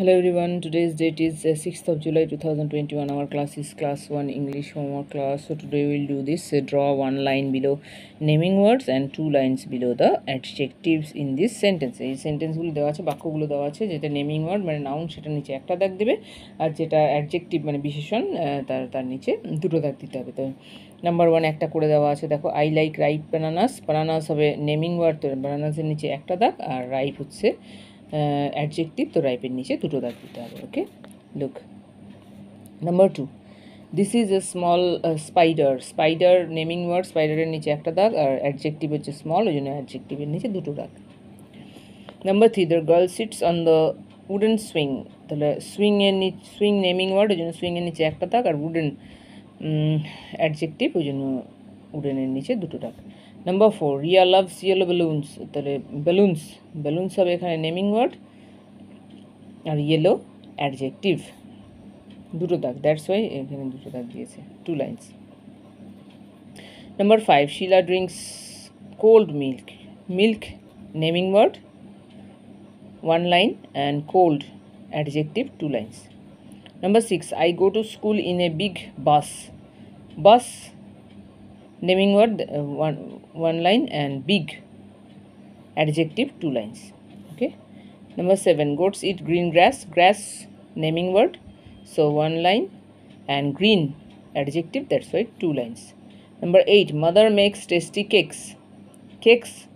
Hello everyone today's date is six of July two thousand twenty one আমার class is class one English homework class so today will do this draw one line below naming words and two lines below the adjectives in this sentence এই সেন্টেন্সগুলো দেওয়া আছে, বাক্যগুলো দেওয়া আছে, যেটা naming word মানে নাউন সেটা নিচে একটা দাগ দেবে, আর যেটা অ্যাডজেকটিভ মানে বিশেষণ তার তার নিচে দুটো দাগ দিতে হবে। তো নাম্বার ওয়ান একটা করে দেওয়া আছে, দেখো I like ripe bananas bananas হবে নেমিং ওয়ার্ড তো বানানাসের নিচে একটা দাগ, আর রাইপ হচ্ছে অ্যাডজেক্টিভ তো রাইপের নিচে, দুটো দাগ দিতে হবে okay look number two this is a small spider spider naming word স্পাইডারের নিচে একটা দাগ, আর অ্যাডজেক্টিভ হচ্ছে স্মল ওই জন্য অ্যাডজেক্টিভের নিচে দুটো দাগ। Number three the girl sits on the wooden swing তাহলে সুইংয়ের নিচে সুইং নেমিং ওয়ার্ড ওই জন্য সুইংয়ের নিচে একটা দাগ, আর উডেন অ্যাডজেক্টিভ ওই জন্য উডেনের নিচে দুটো দাগ। Number four Riya loves yellow balloons তাহলে বেলুনস বেলুনস হবে এখানে নেমিং ওয়ার্ড আর ইয়েলো অ্যাডজেক্টিভ দুটো দাগ দ্যাটস ওয়াই এখানে দুটো দাগ দিয়েছে two lines number five Shila drinks cold milk milk naming word one line and cold adjective, two lines. Number 6 i go to school in a big bus. Bus naming word uh, one one line and big adjective two lines. Okay? Number 7 goats eat green grass. Grass naming word. So one line and green adjective that's why two lines. Number 8 mother makes tasty cakes. Cakes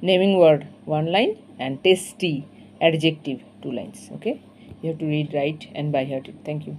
naming word one line and tasty adjective two lines. Okay? You have to read right and by heart. It thank you